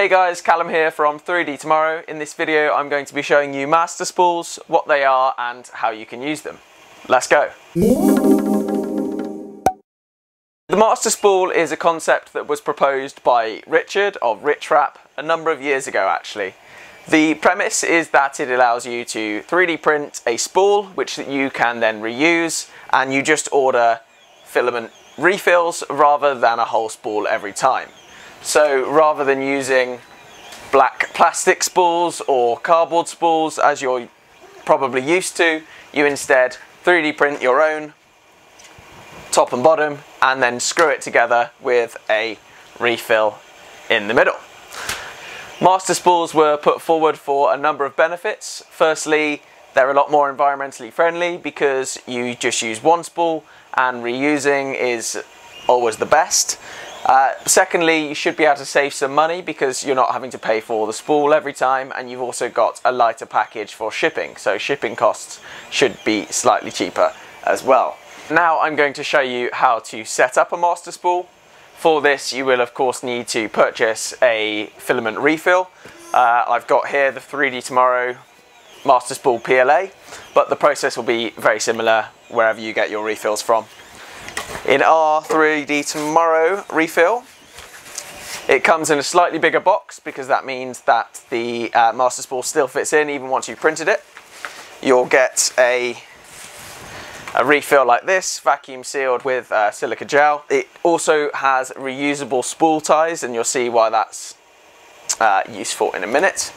Hey guys, Callum here from 3D Tomorrow. In this video I'm going to be showing you master spools, what they are and how you can use them. Let's go. The master spool is a concept that was proposed by Richard of Richrap a number of years ago actually. The premise is that it allows you to 3D print a spool which you can then reuse and you just order filament refills rather than a whole spool every time. So rather than using black plastic spools or cardboard spools as you're probably used to, you instead 3D print your own top and bottom and then screw it together with a refill in the middle. Master spools were put forward for a number of benefits. Firstly, they're a lot more environmentally friendly because you just use one spool and reusing is always the best. Uh, secondly, you should be able to save some money because you're not having to pay for the spool every time and you've also got a lighter package for shipping. So shipping costs should be slightly cheaper as well. Now I'm going to show you how to set up a master spool. For this you will of course need to purchase a filament refill. Uh, I've got here the 3D Tomorrow master spool PLA, but the process will be very similar wherever you get your refills from in our 3D Tomorrow refill. It comes in a slightly bigger box because that means that the uh, master spool still fits in even once you've printed it. You'll get a, a refill like this, vacuum sealed with uh, silica gel. It also has reusable spool ties and you'll see why that's uh, useful in a minute.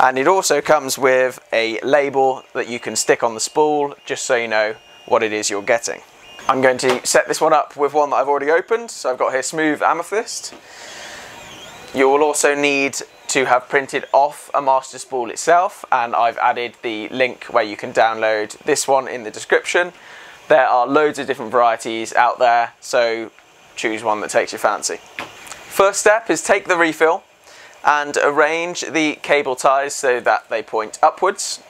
And it also comes with a label that you can stick on the spool just so you know what it is you're getting. I'm going to set this one up with one that I've already opened. So I've got here Smooth Amethyst. You will also need to have printed off a master spool itself and I've added the link where you can download this one in the description. There are loads of different varieties out there, so choose one that takes your fancy. First step is take the refill and arrange the cable ties so that they point upwards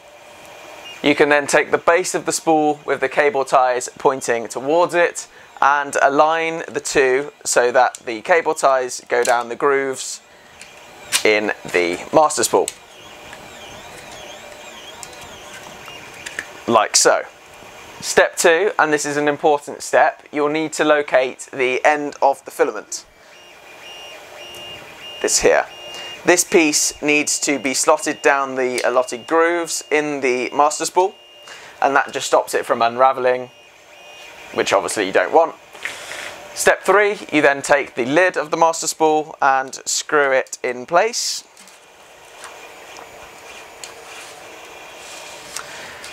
you can then take the base of the spool with the cable ties pointing towards it and align the two so that the cable ties go down the grooves in the master spool. Like so. Step two, and this is an important step, you'll need to locate the end of the filament. This here. This piece needs to be slotted down the allotted grooves in the master spool and that just stops it from unraveling, which obviously you don't want. Step three, you then take the lid of the master spool and screw it in place.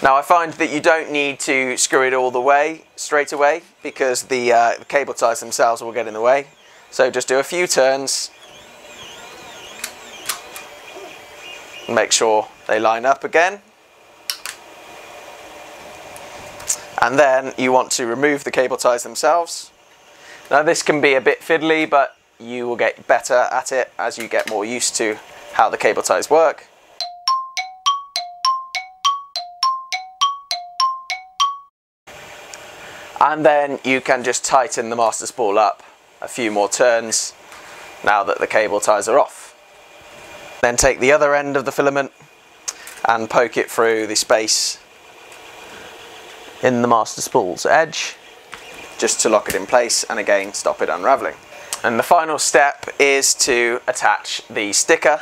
Now I find that you don't need to screw it all the way straight away because the, uh, the cable ties themselves will get in the way. So just do a few turns make sure they line up again. And then you want to remove the cable ties themselves. Now this can be a bit fiddly, but you will get better at it as you get more used to how the cable ties work. And then you can just tighten the master spool up a few more turns now that the cable ties are off. Then take the other end of the filament and poke it through the space in the master spool's edge just to lock it in place and again stop it unraveling. And the final step is to attach the sticker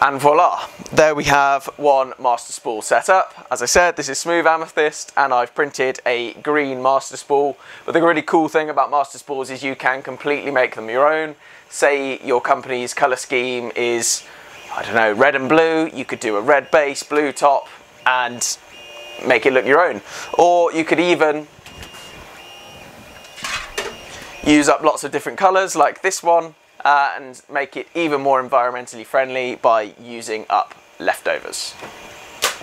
And voila, there we have one master spool set up. As I said, this is Smooth Amethyst and I've printed a green master spool. But the really cool thing about master spools is you can completely make them your own. Say your company's color scheme is, I don't know, red and blue. You could do a red base, blue top and make it look your own. Or you could even use up lots of different colors like this one uh, and make it even more environmentally friendly by using up leftovers.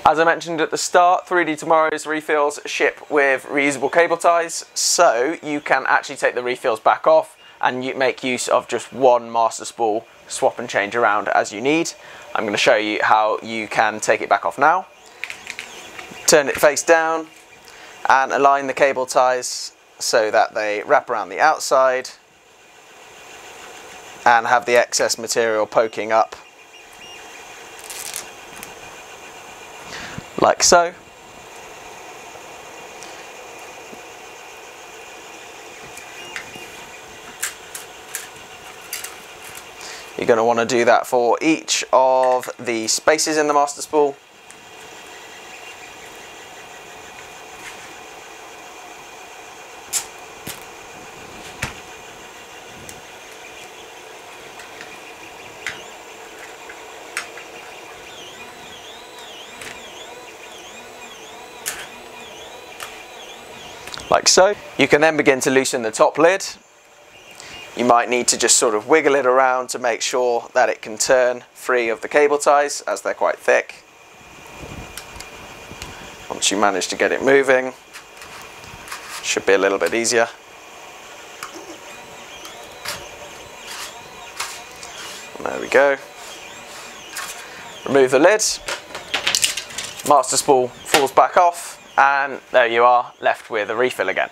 As I mentioned at the start, 3D Tomorrow's refills ship with reusable cable ties, so you can actually take the refills back off and you make use of just one master spool, swap and change around as you need. I'm going to show you how you can take it back off now. Turn it face down and align the cable ties so that they wrap around the outside and have the excess material poking up like so. You're going to want to do that for each of the spaces in the master spool. Like so. You can then begin to loosen the top lid. You might need to just sort of wiggle it around to make sure that it can turn free of the cable ties as they're quite thick. Once you manage to get it moving, should be a little bit easier. There we go. Remove the lid. Master spool falls back off and there you are left with a refill again.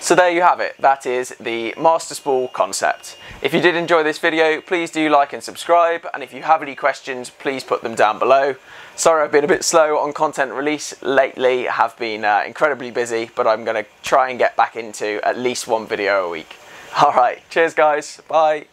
So there you have it, that is the Master Spool concept. If you did enjoy this video, please do like and subscribe, and if you have any questions, please put them down below. Sorry I've been a bit slow on content release lately, have been uh, incredibly busy, but I'm going to try and get back into at least one video a week. Alright, cheers guys, bye.